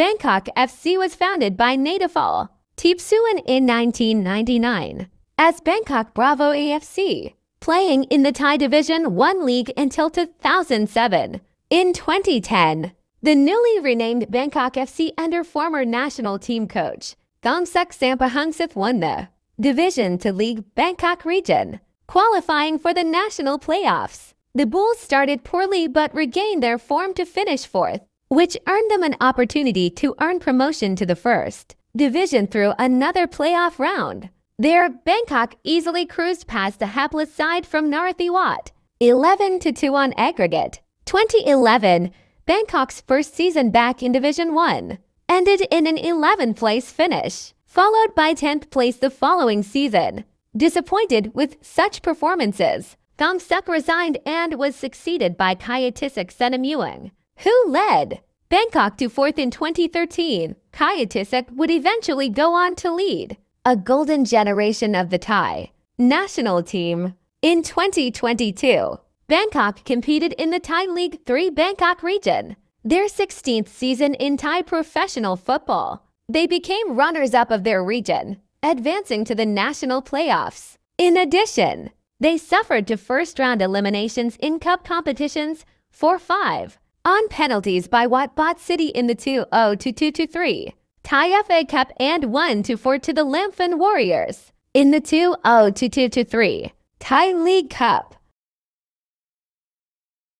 Bangkok FC was founded by Natafal Tipsuan in 1999 as Bangkok Bravo AFC, playing in the Thai Division 1 League until 2007. In 2010, the newly renamed Bangkok FC under former national team coach Thongsuk Sampahungsith won the Division to League Bangkok region, qualifying for the national playoffs. The Bulls started poorly but regained their form to finish fourth, which earned them an opportunity to earn promotion to the first division through another playoff round. There, Bangkok easily cruised past the hapless side from Narathiwat, Wat, 11 to 2 on aggregate. 2011, Bangkok's first season back in Division 1 ended in an 11th place finish, followed by 10th place the following season. Disappointed with such performances, Thongsuk resigned and was succeeded by Kiatisuk Senamuang, who led Bangkok two fourth in 2013. Kiatisuk would eventually go on to lead a golden generation of the Thai national team. In 2022, Bangkok competed in the Thai League 3 Bangkok region, their 16th season in Thai professional football. They became runners-up of their region, advancing to the national playoffs. In addition, they suffered to first-round eliminations in cup competitions 4-5 on penalties by Wat Bot City in the 2-0 to 2-3, Thai FA Cup and 1-4 to the Lamphun Warriors. In the 2-0 to 2-3, Thai League Cup.